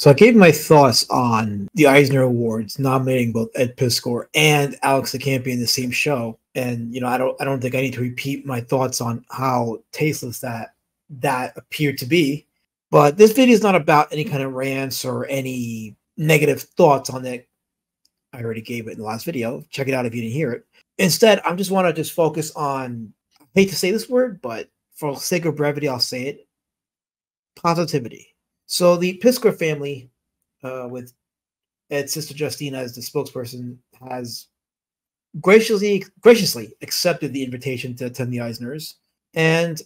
So I gave my thoughts on the Eisner Awards nominating both Ed Piskor and Alex de Campi in the same show. And you know, I don't I don't think I need to repeat my thoughts on how tasteless that that appeared to be. But this video is not about any kind of rants or any negative thoughts on it. I already gave it in the last video. Check it out if you didn't hear it. Instead, I just want to just focus on I hate to say this word, but for sake of brevity, I'll say it. Positivity so the Piskor family, uh, with Ed's sister Justina as the spokesperson, has graciously graciously accepted the invitation to attend the Eisners. And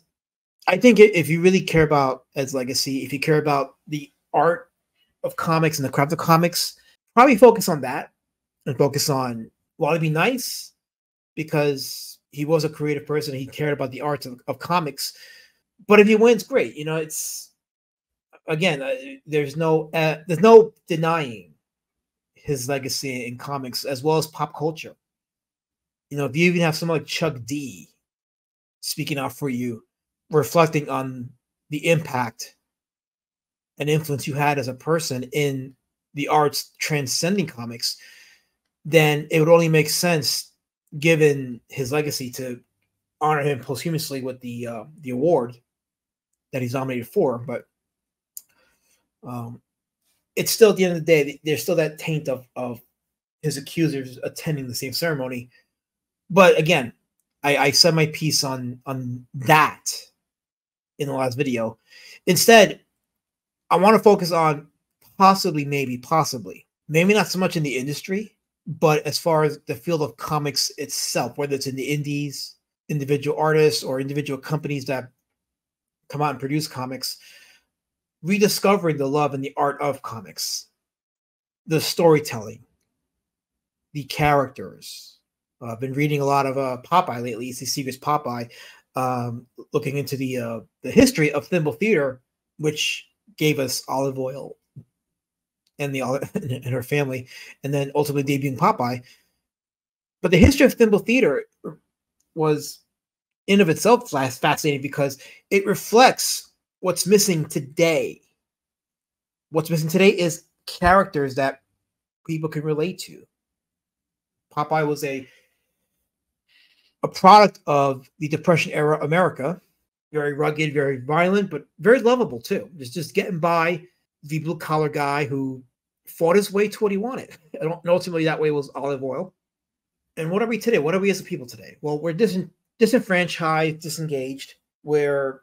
I think if you really care about Ed's legacy, if you care about the art of comics and the craft of comics, probably focus on that and focus on well, it'd be nice because he was a creative person, he cared about the arts of, of comics. But if he wins, great. You know, it's again, uh, there's no uh, there's no denying his legacy in comics as well as pop culture. You know, if you even have someone like Chuck D speaking out for you, reflecting on the impact and influence you had as a person in the arts transcending comics, then it would only make sense, given his legacy, to honor him posthumously with the uh, the award that he's nominated for. But um, it's still at the end of the day, there's still that taint of of his accusers attending the same ceremony. But again, I, I said my piece on on that in the last video. Instead, I want to focus on possibly, maybe, possibly, maybe not so much in the industry, but as far as the field of comics itself, whether it's in the indies, individual artists, or individual companies that come out and produce comics, rediscovering the love and the art of comics, the storytelling, the characters. Uh, I've been reading a lot of uh, Popeye lately. It's the Segar's Popeye, um, looking into the uh, the history of Thimble Theater, which gave us Olive Oyl and the and her family, and then ultimately debuting Popeye. But the history of Thimble Theater was in of itself fascinating because it reflects what's missing today. What's missing today is characters that people can relate to. Popeye was a a product of the Depression era America, very rugged, very violent, but very lovable too. Just just getting by the blue collar guy who fought his way to what he wanted. And ultimately, that way was Olive Oyl. And what are we today? What are we as a people today? Well, we're dis- disenfranchised, disengaged. We're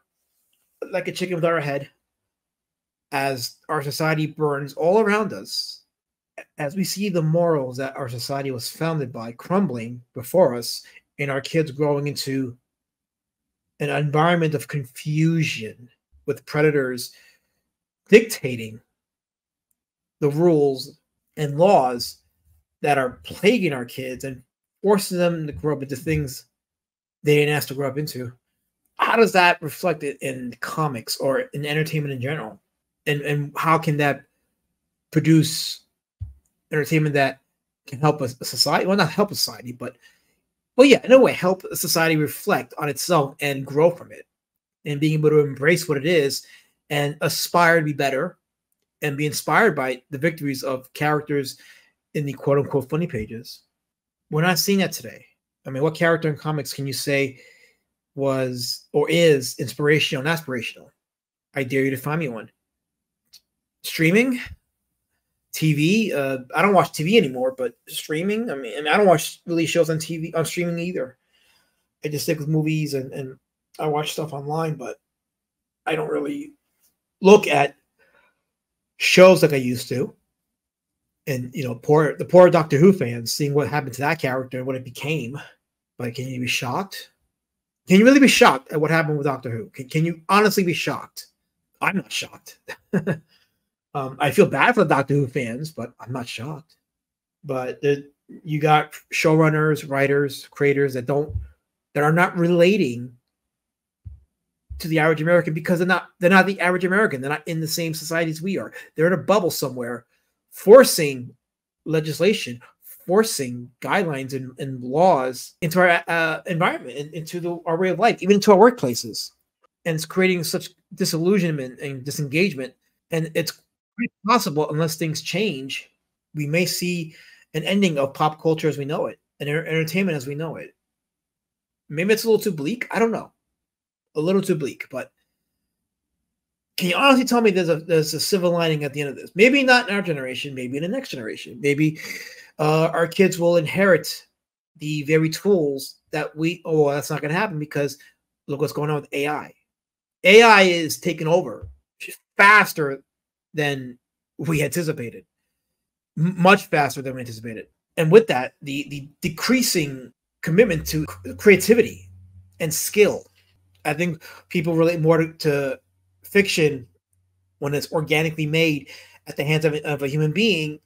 like a chicken without a head as our society burns all around us, as we see the morals that our society was founded by crumbling before us, and our kids growing into an environment of confusion with predators dictating the rules and laws that are plaguing our kids and forcing them to grow up into things they didn't ask to grow up into how does that reflect it in comics or in entertainment in general? And and how can that produce entertainment that can help a, a society? Well, not help a society, but well, yeah, in a way, help a society reflect on itself and grow from it, and being able to embrace what it is and aspire to be better, and be inspired by the victories of characters in the quote unquote funny pages. We're not seeing that today. I mean, what character in comics can you say was or is inspirational and aspirational. I dare you to find me one. Streaming, TV. Uh, I don't watch TV anymore, but streaming. I mean, I don't watch really shows on TV on streaming either. I just stick with movies and and I watch stuff online, but I don't really look at shows like I used to. And you know, poor the poor Doctor Who fans seeing what happened to that character and what it became. Like, can you be shocked? Can you really be shocked at what happened with Doctor Who? Can, can you honestly be shocked? I'm not shocked. um, I feel bad for the Doctor Who fans, but I'm not shocked. But the, you got showrunners, writers, creators that don't that are not relating to the average American because they're not they're not the average American. They're not in the same society as we are. They're in a bubble somewhere, forcing legislation, forcing guidelines and, and laws into our uh, environment, and, into the, our way of life, even into our workplaces. And it's creating such disillusionment and disengagement. And it's possible unless things change. We may see an ending of pop culture as we know it and entertainment as we know it. Maybe it's a little too bleak. I don't know. A little too bleak, but can you honestly tell me there's a there's a silver lining at the end of this? Maybe not in our generation, maybe in the next generation. Maybe uh, our kids will inherit the very tools that we. Oh, that's not going to happen because look what's going on with AI. AI is taking over faster than we anticipated, much faster than we anticipated. And with that, the the decreasing commitment to creativity and skill. I think people relate more to, to fiction when it's organically made at the hands of, of a human being,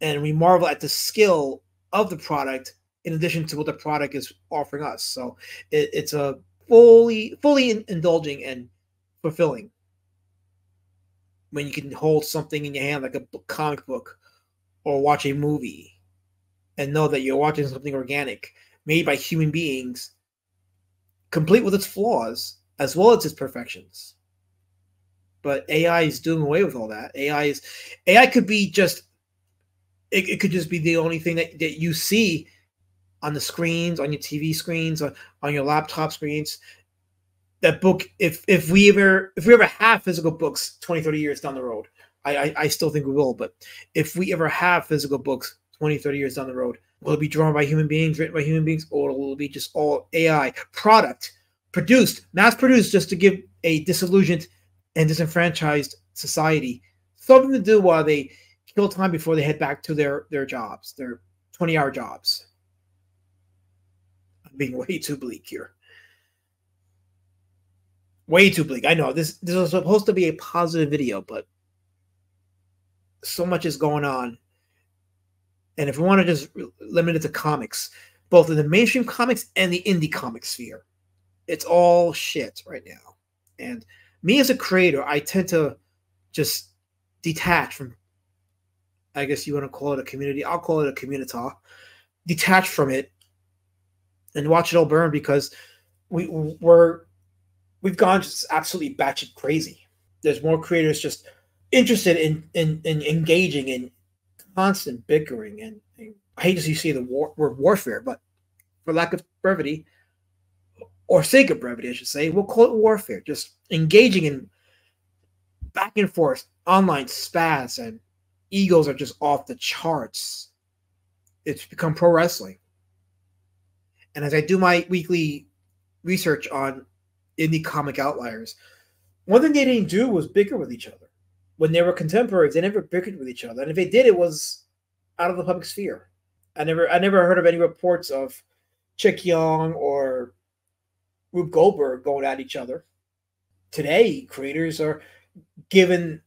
and we marvel at the skill of the product in addition to what the product is offering us. So it, it's a fully fully indulging and fulfilling. When you can hold something in your hand like a comic book or watch a movie and know that you're watching something organic made by human beings complete with its flaws as well as its perfections. But ai is doing away with all that. Ai is ai could be just it, it could just be the only thing that, that you see on the screens on your tv screens on, on your laptop screens. That book if if we ever if we ever have physical books 20 30 years down the road I, I, I still think we will but if we ever have physical books 20 30 years down the road will it be drawn by human beings written by human beings or will it be just all ai product produced mass produced just to give a disillusioned and disenfranchised society something to do while they kill time before they head back to their their jobs their 20 hour jobs i'm being way too bleak here way too bleak. I know this this was supposed to be a positive video, but so much is going on. And if we want to just limit it to comics, both in the mainstream comics and the indie comic sphere, it's all shit right now. And me as a creator, I tend to just detach from I guess you want to call it a community. I'll call it a community. Detach from it and watch it all burn because we we're we've gone just absolutely batshit crazy. There's more creators just interested in in, in engaging in constant bickering and, and I hate to see the war, word warfare, but for lack of brevity, or sake of brevity, I should say, we'll call it warfare. Just engaging in back and forth online spats and egos are just off the charts. It's become pro wrestling. And as I do my weekly research on indie comic outliers. One thing they didn't do was bicker with each other. When they were contemporaries, they never bickered with each other. And if they did, it was out of the public sphere. I never I never heard of any reports of Chic Young or Rube Goldberg going at each other. Today, creators are given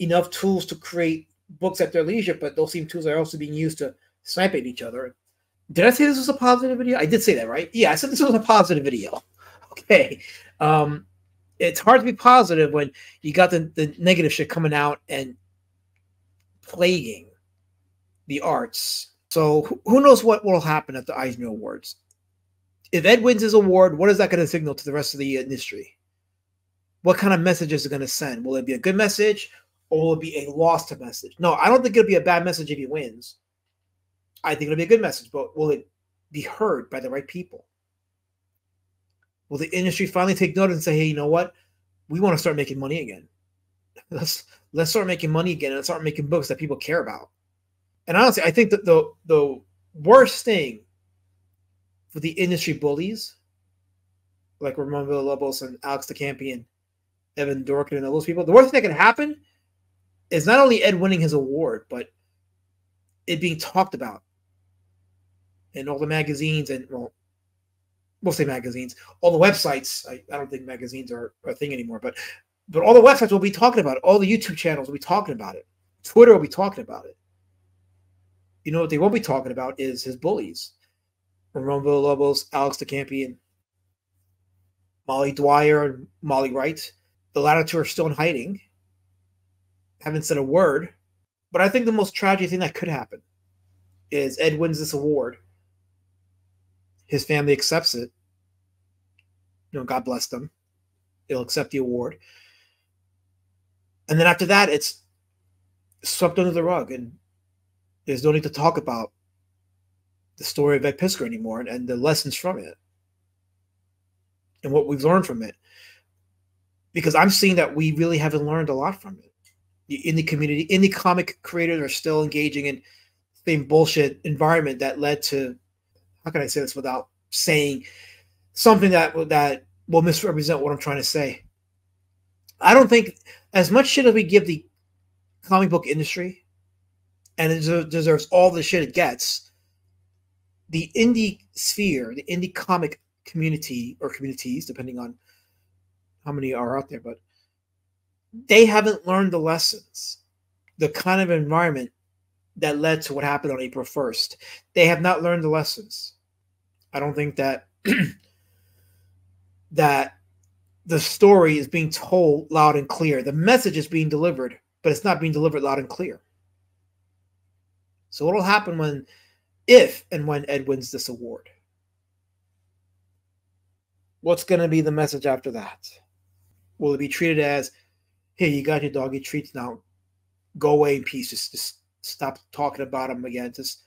enough tools to create books at their leisure, but those same tools are also being used to snipe at each other. Did I say this was a positive video? I did say that, right? Yeah, I said this was a positive video. Okay. Um, it's hard to be positive when you got the, the negative shit coming out and plaguing the arts. So who knows what will happen at the Eisner Awards? If Ed wins his award, what is that going to signal to the rest of the industry? What kind of message is it going to send? Will it be a good message or will it be a lost message? No, I don't think it'll be a bad message if he wins. I think it'll be a good message, but will it be heard by the right people? will the industry finally take notice and say, hey, you know what? We want to start making money again. Let's let's start making money again and start making books that people care about. And honestly, I think that the the worst thing for the industry bullies, like Ramon Villalobos and Alex de Campion, Evan Dorkin and all those people, the worst thing that can happen is not only Ed winning his award, but it being talked about in all the magazines and well, we'll say magazines, all the websites. I, I don't think magazines are, a thing anymore, but but all the websites will be talking about it. All the YouTube channels will be talking about it. Twitter will be talking about it. You know what they won't be talking about is his bullies. Ramon Villalobos, Alex de Campion, Molly Dwyer, and Molly Wright. The latter two are still in hiding. Haven't said a word. But I think the most tragic thing that could happen is Ed wins this award his family accepts it. You know, God bless them. They'll accept the award. And then after that, it's swept under the rug, and there's no need to talk about the story of Ed Piskor anymore and, and the lessons from it and what we've learned from it. Because I'm seeing that we really haven't learned a lot from it. The indie community, indie comic creators are still engaging in the same bullshit environment that led to how can I say this without saying something that that will misrepresent what I'm trying to say. I don't think as much shit as we give the comic book industry, and it deserves all the shit it gets. The indie sphere, the indie comic community or communities, depending on how many are out there, but they haven't learned the lessons, the kind of environment that led to what happened on April 1st. They have not learned the lessons. I don't think that that the story is being told loud and clear. The message is being delivered, but it's not being delivered loud and clear. So what'll happen when if and when Ed wins this award? What's going to be the message after that? Will it be treated as, "Hey, you got your doggy treats now. Go away in peace. Just, just stop talking about him again. Just,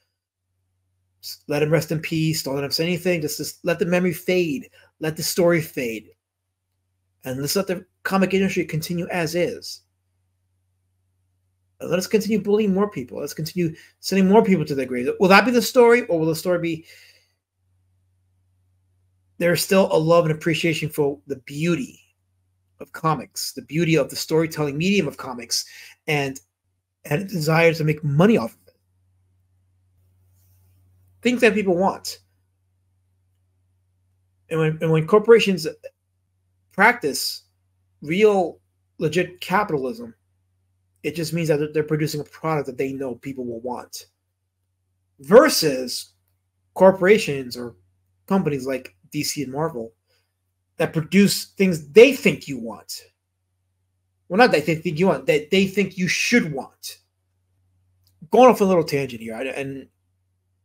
just let him rest in peace. Don't let him say anything. Just, just let the memory fade. Let the story fade. And let's let the comic industry continue as is. let us continue bullying more people. Let's continue sending more people to their graves. Will that be the story, or will the story be there's still a love and appreciation for the beauty of comics, the beauty of the storytelling medium of comics, and and a desire to make money off of it. Things that people want. And when, and when corporations practice real, legit capitalism, it just means that they're producing a product that they know people will want. Versus corporations or companies like DC and Marvel that produce things they think you want. Well, not that they think you want, that they think you should want. Going off a little tangent here, and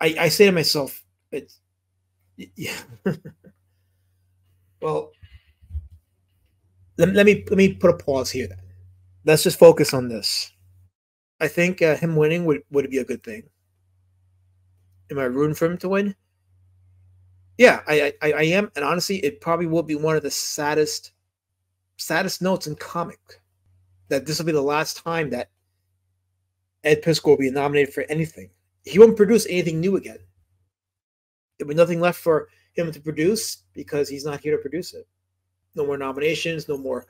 I, I say to myself, it's yeah. well, let, let me let me put a pause here. Then let's just focus on this. I think uh, him winning would would be a good thing. Am I rooting for him to win? Yeah, I, I, I am, and honestly, it probably will be one of the saddest, saddest notes in comic. That this will be the last time that Ed Piskor will be nominated for anything. He won't produce anything new again. There'll be nothing left for him to produce because he's not here to produce it. No more nominations, no more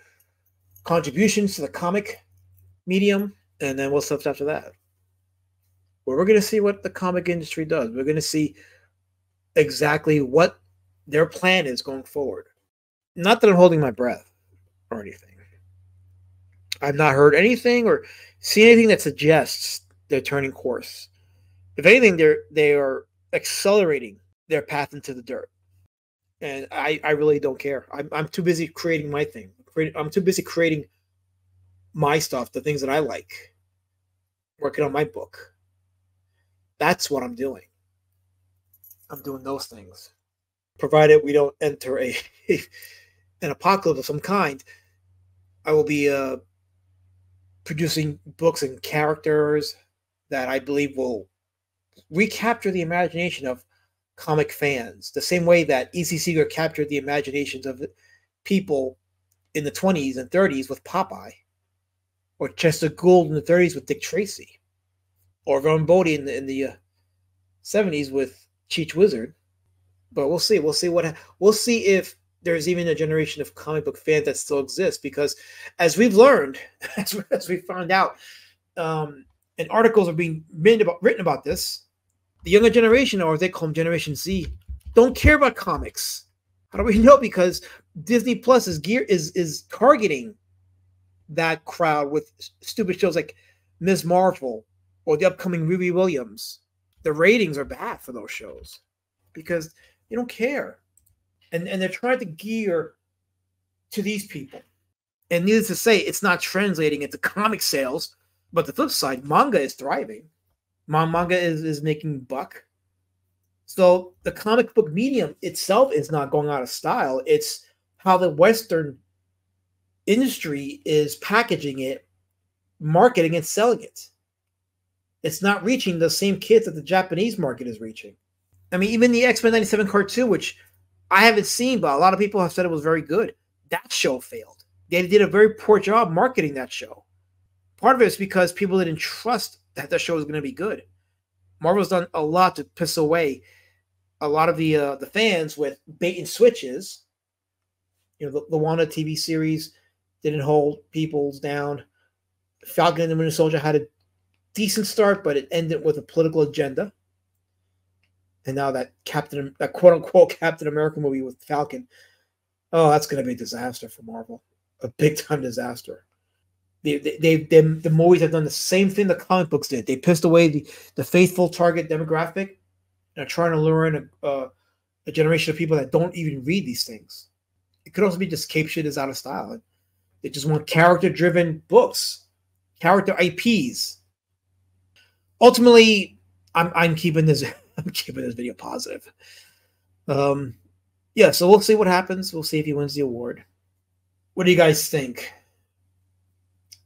contributions to the comic medium, and then what's left after that? Well, we're going to see what the comic industry does. We're going to see exactly what their plan is going forward. Not that I'm holding my breath or anything. I've not heard anything or seen anything that suggests they're turning course. If anything, they're they are accelerating their path into the dirt. And I, I really don't care. I'm, I'm too busy creating my thing. I'm too busy creating my stuff, the things that I like, working on my book. That's what I'm doing. I'm doing those things. Provided we don't enter a an apocalypse of some kind, I will be uh, producing books and characters that I believe will recapture the imagination of comic fans, the same way that E.C. Segar captured the imaginations of people in the 20s and 30s with Popeye, or Chester Gould in the 30s with Dick Tracy, or Vaughn Bodē in the, in the uh, 70s with Cheech Wizard. But we'll see. We'll see what we'll see if there's even a generation of comic book fans that still exists because as we've learned, as, as we found out, um, and articles are being written about, written about this, the younger generation, or they call them Generation Z, don't care about comics. How do we know? Because Disney Plus is gear is is targeting that crowd with stupid shows like Ms. Marvel or the upcoming Riri Williams the ratings are bad for those shows because you don't care. And and they're trying to gear to these people. And needless to say, it's not translating into comic sales. But the flip side, manga is thriving. Manga is, is making buck. So the comic book medium itself is not going out of style. It's how the Western industry is packaging it, marketing and selling it. It's not reaching the same kids that the Japanese market is reaching. I mean, even the X Men 97 cartoon, which I haven't seen, but a lot of people have said it was very good, that show failed. They did a very poor job marketing that show. Part of it is because people didn't trust that the show was going to be good. Marvel's done a lot to piss away a lot of the uh, the fans with bait and switches. You know, the, the Wanda TV series didn't hold people's down. Falcon and the Winter Soldier had a decent start, but it ended with a political agenda. And now that Captain, that quote unquote Captain America movie with Falcon, oh, that's going to be a disaster for Marvel, a big time disaster. They, they, they, they, the movies have done the same thing the comic books did. They pissed away the, the faithful target demographic and are trying to lure in a, a generation of people that don't even read these things. It could also be just Cape shit is out of style. They just want character driven books, character IPs. Ultimately, I'm I'm keeping this I'm keeping this video positive. Um, yeah, so we'll see what happens. We'll see if he wins the award. What do you guys think?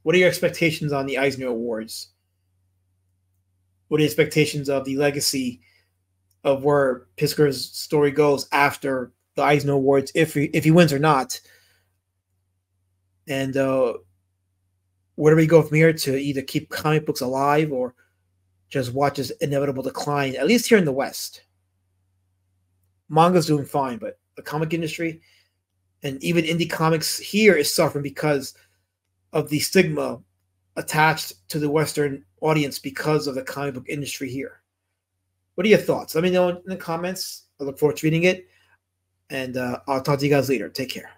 What are your expectations on the Eisner Awards? What are your expectations of the legacy of where Piskor's story goes after the Eisner Awards, if he if he wins or not? And uh, where do we go from here to either keep comic books alive or just watch his inevitable decline, at least here in the West? Manga's doing fine, but the comic industry and even indie comics here is suffering because of the stigma attached to the Western audience because of the comic book industry here. What are your thoughts? Let me know in the comments. I look forward to reading it. And uh, I'll talk to you guys later. Take care.